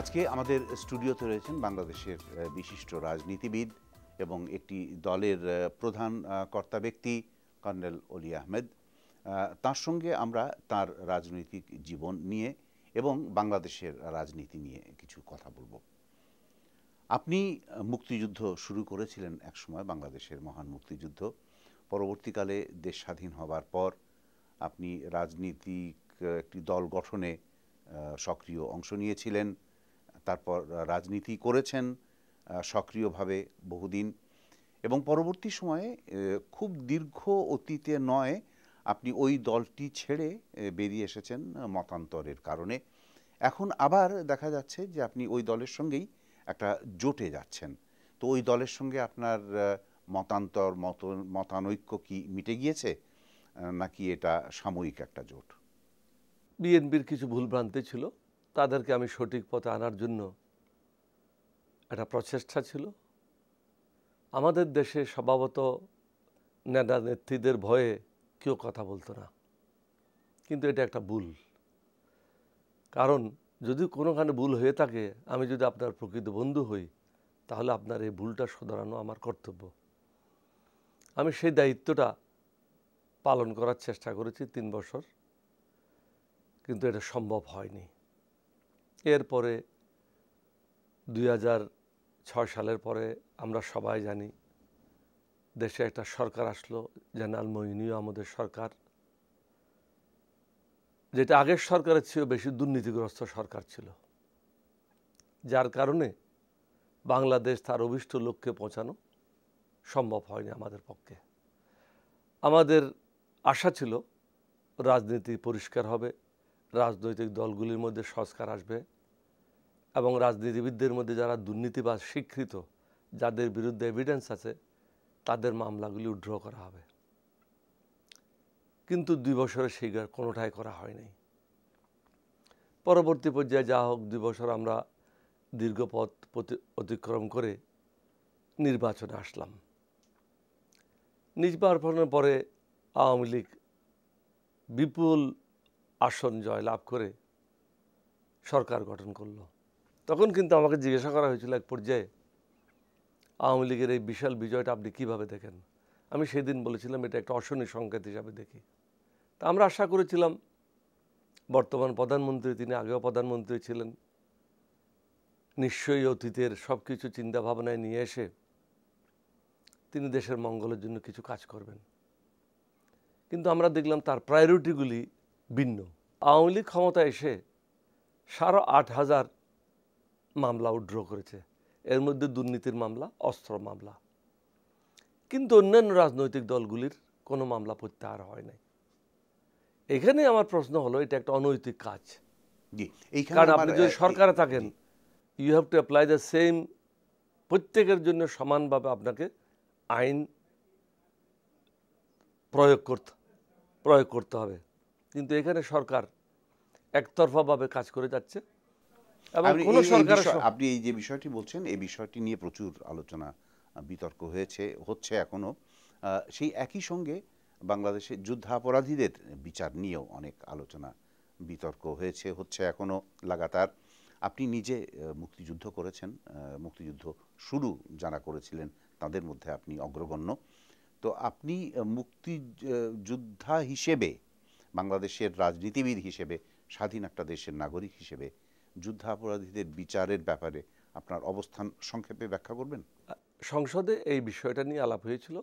আজকে আমাদের স্টুডিওতে রয়েছেন বাংলাদেশের বিশিষ্ট রাজনীতিবিদ এবং একটি দলের প্রধান কর্তা ব্যক্তি কর্নেল অলি আহমেদ। তার সঙ্গে আমরা তার রাজনৈতিক জীবন নিয়ে এবং বাংলাদেশের রাজনীতি নিয়ে কিছু কথা বলব। আপনি মুক্তিযুদ্ধ শুরু করেছিলেন একসময় বাংলাদেশের মহান মুক্তিযুদ্ধ। পরবর্তীকালে দেশ স্বাধীন হবার পর আপনি রাজনীতিক একটি দল গঠনে সক্রিয় অংশ নিয়েছিলেন। তারপর রাজনীতি করেছেন সক্রিয়ভাবে বহুদিন। এবং পরবর্তী সময়ে খুব দীর্ঘ অতীতে নয়, আপনি ওই দলটি ছেড়ে বেরিয়ে এসেছেন মতান্তরের কারণে। এখন আবার দেখা যাচ্ছে যে আপনি ওই দলের সঙ্গেই একটা জোটে যাচ্ছেন। তো ওই দলের সঙ্গে আপনার মতান্তর, মত, মতানৈক্য কি মিটে গিয়েছে? নাকি এটা সাময়িক একটা জোট? বিএনপির কিছু ভুলভ্রান্তি ছিল। তাদেরকে আমি সঠিক পথে আনার জন্য একটা প্রচেষ্টা ছিল। আমাদের দেশে স্বভাবত নেতা নেত্রীদের ভয়ে কেউ কথা বলতো না। কিন্তু এটা একটা ভুল। কারণ যদি কোনোখানে ভুল হয়ে থাকে, আমি যদি আপনার প্রকৃত বন্ধু হই, তাহলে আপনার এই ভুলটা শোধরানো আমার কর্তব্য। আমি সেই দায়িত্বটা পালন করার চেষ্টা করেছি তিন বছর, কিন্তু এটা সম্ভব হয়নি। এরপরে দুই হাজার ছয় সালের পরে আমরা সবাই জানি দেশে একটা সরকার আসলো, জেনারেল মইনীয় আমাদের সরকার, যেটা আগের সরকারের ছিল বেশি দুর্নীতিগ্রস্ত সরকার ছিল। যার কারণে বাংলাদেশ তার অভিষ্ট লক্ষ্যে পৌঁছানো সম্ভব হয়নি আমাদের পক্ষে। আমাদের আশা ছিল রাজনীতি পরিষ্কার হবে রাজনৈতিক দলগুলির মধ্যে সংস্কার আসবে এবং রাজনীতিবিদদের মধ্যে যারা দুর্নীতিবাজ, স্বীকৃত, যাদের বিরুদ্ধে এভিডেন্স আছে, তাদের মামলাগুলি উড্র করা হবে। কিন্তু দুই বছরে সেই কোনোটাই করা হয়নি। পরবর্তী পর্যায়ে যা হোক, দুই বছর আমরা দীর্ঘ পথ অতিক্রম করে নির্বাচনে আসলাম। নিজ নির্বাচনের পরে আওয়ামী লীগ বিপুল আসন জয় লাভ করে সরকার গঠন করল। তখন কিন্তু আমাকে জিজ্ঞাসা করা হয়েছিল এক পর্যায়ে, আওয়ামী লীগের এই বিশাল বিজয়টা আপনি কীভাবে দেখেন? আমি সেদিন বলেছিলাম, এটা একটা অশনি সংকেত হিসাবে দেখি। তা আমরা আশা করেছিলাম, বর্তমান প্রধানমন্ত্রী, তিনি আগেও প্রধানমন্ত্রী ছিলেন, নিশ্চয়ই অতীতের সব কিছু চিন্তাভাবনায় নিয়ে এসে তিনি দেশের মঙ্গলের জন্য কিছু কাজ করবেন। কিন্তু আমরা দেখলাম তার প্রায়োরিটিগুলি ভিন্ন। আওয়ামী লীগ ক্ষমতা এসে সাড়ে আট হাজার মামলা উড্র করেছে। এর মধ্যে দুর্নীতির মামলা অস্ত্র মামলা। কিন্তু অন্যান্য রাজনৈতিক দলগুলির কোনো মামলা প্রত্যাহার হয় নাই। এখানে আমার প্রশ্ন হলো এটা একটা অনৈতিক কাজ। কারণ আপনি যদি আহ, সরকারে থাকেন you have to apply the same প্রত্যেকের জন্য সমানভাবে আপনাকে আইন প্রয়োগ করতে প্রয়োগ করতে হবে। কিন্তু এখানে সরকার একতরফাভাবে কাজ করে যাচ্ছে এবং আপনি কোনো এই- আপনি যে বিষয়টি বলছেন এই বিষয়টি নিয়ে প্রচুর আলোচনা বিতর্ক হয়েছে হচ্ছে এখনও। সেই একই সঙ্গে বাংলাদেশে যুদ্ধাপরাধীদের বিচার নিয়েও অনেক আলোচনা বিতর্ক হয়েছে হচ্ছে এখনও লাগাতার। আপনি নিজে মুক্তিযুদ্ধ করেছেন মুক্তিযুদ্ধ শুরু যারা করেছিলেন তাদের মধ্যে আপনি অগ্রগণ্য। তো আপনি আহ, মুক্তিযোদ্ধা হিসেবে বাংলাদেশের রাজনীতিবিদ হিসেবে, স্বাধীন একটা দেশের নাগরিক হিসেবে যুদ্ধাপরাধীদের বিচারের ব্যাপারে আপনার অবস্থান সংক্ষেপে ব্যাখ্যা করবেন? সংসদে এই বিষয়টা নিয়ে আলাপ হয়েছিল।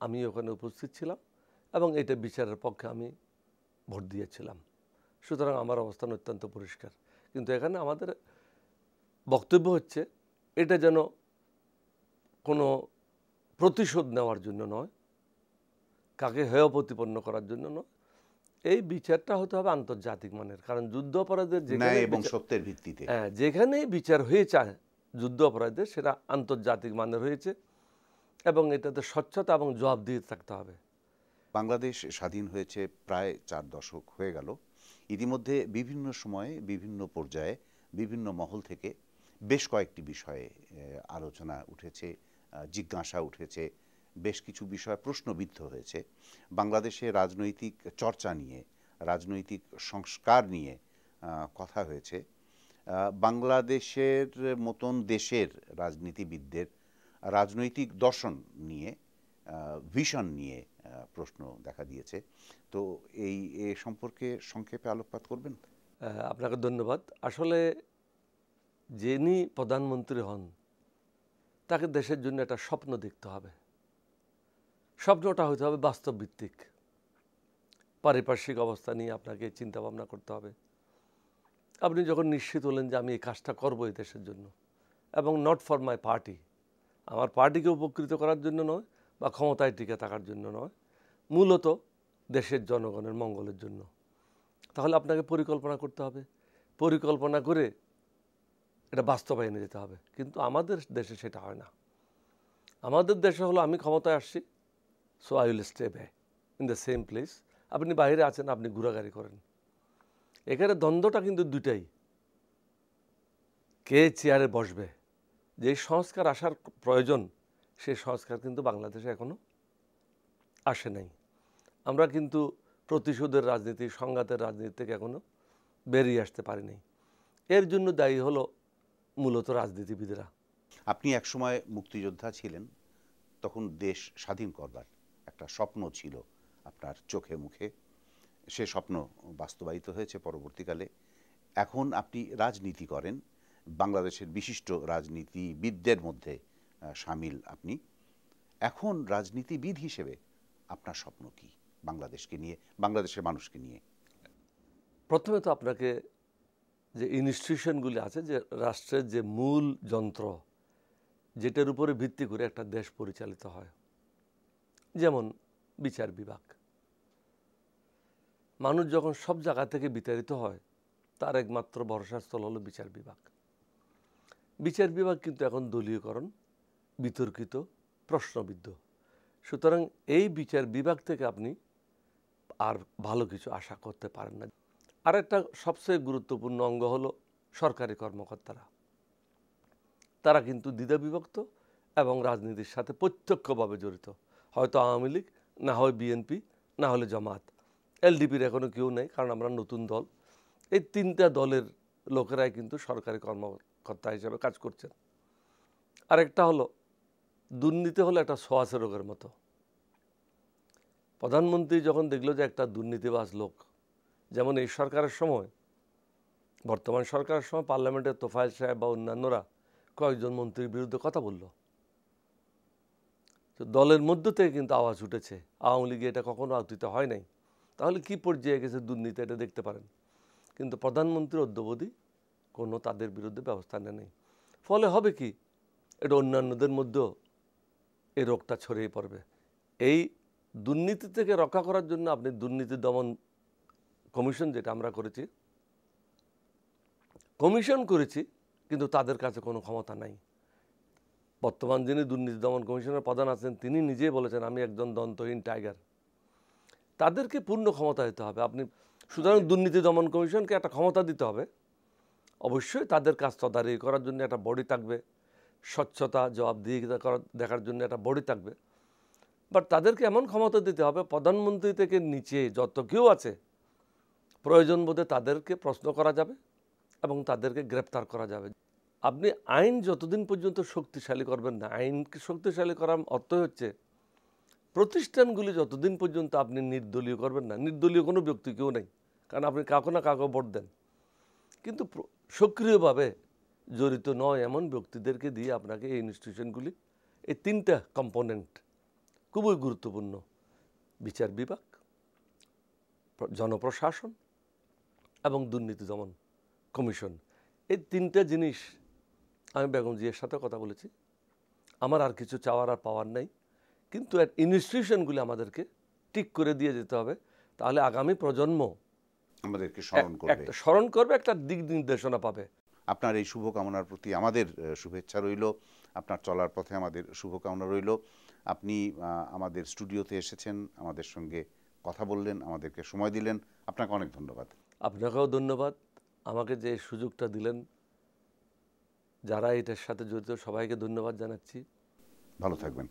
আমি ওখানে উপস্থিত ছিলাম এবং এটা বিচারের পক্ষে আমি ভোট দিয়েছিলাম। সুতরাং আমার অবস্থান অত্যন্ত পরিষ্কার। কিন্তু এখানে আমাদের বক্তব্য হচ্ছে, এটা যেন কোনো প্রতিশোধ নেওয়ার জন্য নয়, কাকে হেয় প্রতিপন্ন করার জন্য নয় এই বিচারটা হতে হবে আন্তর্জাতিক মানের কারণ যুদ্ধ অপরাধের যেখানে এবং সত্যের ভিত্তিতে। হ্যাঁ যেখানেই বিচার হয়েছে যুদ্ধ অপরাধের সেটা আন্তর্জাতিক মানের হয়েছে এবং এটাতে স্বচ্ছতা এবং জবাবদিহি থাকতে হবে। বাংলাদেশ স্বাধীন হয়েছে প্রায় চার দশক হয়ে গেল। ইতিমধ্যে বিভিন্ন সময়ে বিভিন্ন পর্যায়ে বিভিন্ন মহল থেকে বেশ কয়েকটি বিষয়ে আলোচনা উঠেছে জিজ্ঞাসা উঠেছে বেশ কিছু বিষয় প্রশ্নবিদ্ধ হয়েছে। বাংলাদেশে রাজনৈতিক চর্চা নিয়ে, রাজনৈতিক সংস্কার নিয়ে কথা হয়েছে। বাংলাদেশের মতন দেশের রাজনীতিবিদদের রাজনৈতিক দর্শন নিয়ে ভিশন নিয়ে প্রশ্ন দেখা দিয়েছে। তো এই, এ সম্পর্কে সংক্ষেপে আলোকপাত করবেন? আপনাকে ধন্যবাদ। আসলে যিনি প্রধানমন্ত্রী হন, তাকে দেশের জন্য একটা স্বপ্ন দেখতে হবে। স্বপ্নটা হতে হবে বাস্তব ভিত্তিক পারিপার্শ্বিক অবস্থা নিয়ে আপনাকে চিন্তা ভাবনা করতে হবে। আপনি যখন নিশ্চিত হলেন যে আমি এই কাজটা করব এই দেশের জন্য এবং নট ফর মাই পার্টি আমার পার্টিকে উপকৃত করার জন্য নয় বা ক্ষমতায় টিকে থাকার জন্য নয়, মূলত দেশের জনগণের মঙ্গলের জন্য। তাহলে আপনাকে পরিকল্পনা করতে হবে। পরিকল্পনা করে এটা বাস্তবায়নে যেতে হবে। কিন্তু আমাদের দেশে সেটা হয় না। আমাদের দেশে হলো আমি ক্ষমতায় আসছি so I will stay back in the same place আপনি বাইরে আছেন, আপনি ঘোরাঘুরি করেন। এখানে দ্বন্দ্বটা কিন্তু দুটাই কে চেয়ারে বসবে? যে সংস্কার আসার প্রয়োজন সেই সংস্কার কিন্তু বাংলাদেশে এখনও আসে নাই। আমরা কিন্তু প্রতিশোধের রাজনীতি, সংঘাতের রাজনীতি থেকে এখনও বেরিয়ে আসতে পারিনি এর জন্য দায়ী হলো মূলত রাজনীতিবিদরা। আপনি একসময় মুক্তিযোদ্ধা ছিলেন, তখন দেশ স্বাধীন করবার। একটা স্বপ্ন ছিল আপনার চোখে মুখে। সে স্বপ্ন বাস্তবায়িত হয়েছে পরবর্তীকালে। এখন আপনি রাজনীতি করেন। বাংলাদেশের বিশিষ্ট রাজনীতিবিদদের মধ্যে সামিল আপনি। এখন রাজনীতিবিদ হিসেবে আপনার স্বপ্ন কি বাংলাদেশকে নিয়ে, বাংলাদেশের মানুষকে নিয়ে? প্রথমে তো আপনাকে যে ইনস্টিটিউশনগুলি আছে, যে রাষ্ট্রের যে মূল যন্ত্র, যেটার উপরে ভিত্তি করে একটা দেশ পরিচালিত হয়। যেমন বিচার বিভাগ। মানুষ যখন সব জায়গা থেকে বিতাড়িত হয়, তার একমাত্র ভরসাস্থল হলো বিচার বিভাগ। বিচার বিভাগ কিন্তু এখন দলীয়করণ, বিতর্কিত, প্রশ্নবিদ্ধ। সুতরাং এই বিচার বিভাগ থেকে আপনি আর ভালো কিছু আশা করতে পারেন না। আরেকটা সবচেয়ে গুরুত্বপূর্ণ অঙ্গ হলো সরকারি কর্মকর্তারা। তারা কিন্তু দ্বিধা বিভক্ত এবং রাজনীতির সাথে প্রত্যক্ষভাবে জড়িত। হয়তো আওয়ামী লীগ, না হয় বিএনপি না হলে জামাত। এলডিপির এখনও কেউ নেই, কারণ আমরা নতুন দল। এই তিনটা দলের লোকেরাই কিন্তু সরকারি কর্মকর্তা হিসেবে কাজ করছেন। আরেকটা হলো, দুর্নীতি হলো একটা সোয়াশে রোগের মতো। প্রধানমন্ত্রী যখন দেখল যে একটা দুর্নীতিবাজ লোক, যেমন এই সরকারের সময়, বর্তমান সরকারের সময় পার্লামেন্টের তোফায়েল সাহেব বা অন্যান্যরা কয়েকজন মন্ত্রীর বিরুদ্ধে কথা বলল। তো দলের মধ্য থেকে কিন্তু আওয়াজ উঠেছে। আওয়ামী লীগে এটা কখনো আওতিত হয় নাই। তাহলে কি পর্যায়ে গেছে দুর্নীতি, এটা দেখতে পারেন। কিন্তু প্রধানমন্ত্রী অদ্যবধি কোনো তাদের বিরুদ্ধে ব্যবস্থা নেয় ফলে হবে কি? এটা অন্যান্যদের মধ্যেও এই রোগটা ছড়িয়ে পড়বে। এই দুর্নীতি থেকে রক্ষা করার জন্য আপনি দুর্নীতি দমন কমিশন, যেটা আমরা করেছি, কমিশন করেছি, কিন্তু তাদের কাছে কোনো ক্ষমতা নাই। বর্তমান যিনি দুর্নীতি দমন কমিশনের প্রধান আছেন তিনি নিজেই বলেছেন আমি একজন দন্তহীন টাইগার। তাদেরকে পূর্ণ ক্ষমতা দিতে হবে। আপনি সুতরাং দুর্নীতি দমন কমিশনকে একটা ক্ষমতা দিতে হবে। অবশ্যই তাদের কাজ তদারকি করার জন্য একটা বডি থাকবে। স্বচ্ছতা জবাবদিহিতা করার দেখার জন্য একটা বডি থাকবে। বাট তাদেরকে এমন ক্ষমতা দিতে হবে প্রধানমন্ত্রী থেকে নিচে যত কেউ আছে প্রয়োজন বোধে তাদেরকে প্রশ্ন করা যাবে এবং তাদেরকে গ্রেপ্তার করা যাবে। আপনি আইন যতদিন পর্যন্ত শক্তিশালী করবেন না আইনকে শক্তিশালী করার অর্থ হচ্ছে প্রতিষ্ঠানগুলি যতদিন পর্যন্ত আপনি নির্দলীয় করবেন না, নির্দলীয় কোনো ব্যক্তি কেউ নেই, কারণ আপনি কাউকে না কাউকে ভোট দেন। কিন্তু সক্রিয়ভাবে জড়িত নয় এমন ব্যক্তিদেরকে দিয়ে আপনাকে এই ইনস্টিটিউশনগুলি এই তিনটা কম্পোনেন্ট খুবই গুরুত্বপূর্ণ। বিচার বিভাগ জনপ্রশাসন এবং দুর্নীতি দমন কমিশন। এই তিনটা জিনিস আমি বেগম জিয়ার সাথে কথা বলেছি। আমার আর কিছু চাওয়ার আর পাওয়ার নাই। কিন্তু ইনস্টিটিউশনগুলি আমাদেরকে ঠিক করে দিয়ে যেতে হবে। তাহলে আগামী প্রজন্ম আমাদেরকে স্মরণ করবে। একটা স্মরণ করবে একটা দিক নির্দেশনা পাবে। আপনার এই শুভকামনার প্রতি আমাদের শুভেচ্ছা রইল। আপনার চলার পথে আমাদের শুভকামনা রইল। আপনি আমাদের স্টুডিওতে এসেছেন আমাদের সঙ্গে কথা বললেন আমাদেরকে সময় দিলেন। আপনাকে অনেক ধন্যবাদ। আপনাকেও ধন্যবাদ। আমাকে যে সুযোগটা দিলেন যারা এটার সাথে জড়িত সবাইকে ধন্যবাদ জানাচ্ছি। ভালো থাকবেন।